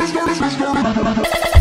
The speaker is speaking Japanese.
Let's go, let's go, let's go.